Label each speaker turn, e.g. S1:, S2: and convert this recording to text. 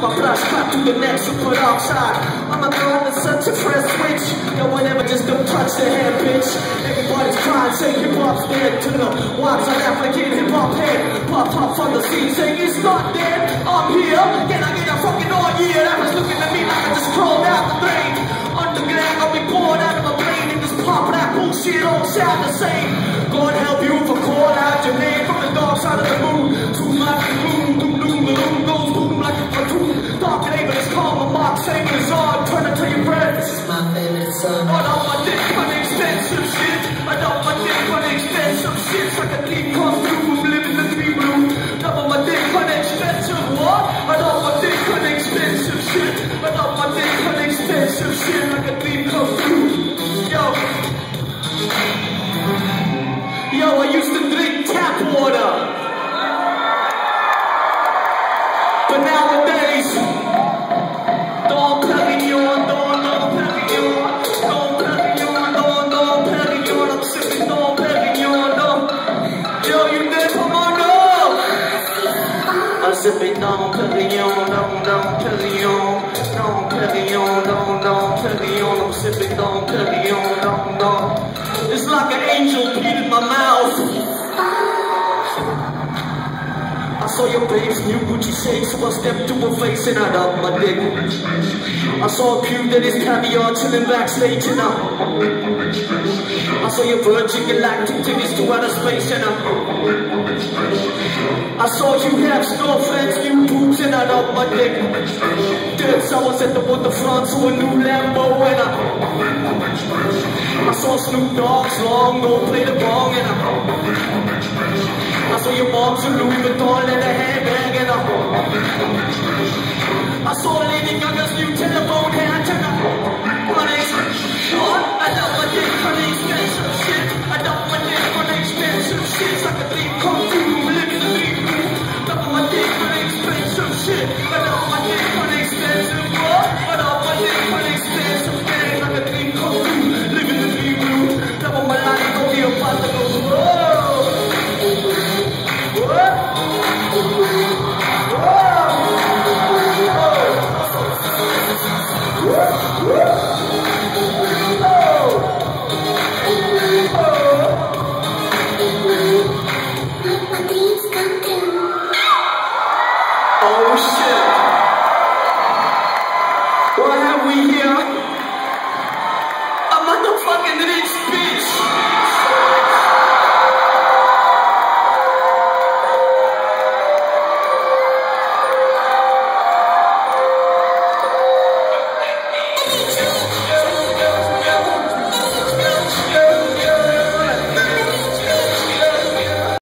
S1: My flash back to the next super outside. I'm a girl that's such a fresh switch. Yo, whatever, just don't touch the hair, bitch. Everybody's crying, say hip hop's dead to the watch. Like in hip hop head. Pop pop from the scene, saying it's not dead. I'm here. Can I get a fucking all year? That was looking at me like I just crawled out the drain. Underground, I'll be poured out of my brain and just pop that bullshit all sound the same. Expensive shit. I don't want this fun expensive shit. So I can keep come through from living the dream room. Want my dick fun expensive what? I don't want this fun expensive shit. I don't want this fun expensive shit. I can keep come through. Yo. Yo, I used to drink tap water. But nowadays, sipping Dom Perignon, Don, Dom Perignon, Dom Perignon, Don, Dom Perignon, I'm sipping Dom Perignon, Don, Don. It's like an angel peed in my mouth. I saw your babe's new Gucci shake, so I stepped to her face and I dumped my dick. I saw a pew that is caviar chilling backstage and I, I saw your Virgin Galactic tickets to outer space and I, I saw you have girlfriends, new boobs and I dumped my dick. Dead someone at the waterfront to a new Lambo and I, I saw Snoop Dogg's long, go play the bong and I, I saw your mom's a Louis Vuitton and a handbag and I saw Lady Gaga's new telephone
S2: My beats dunking.
S1: Oh shit. What have we here? A motherfucking rich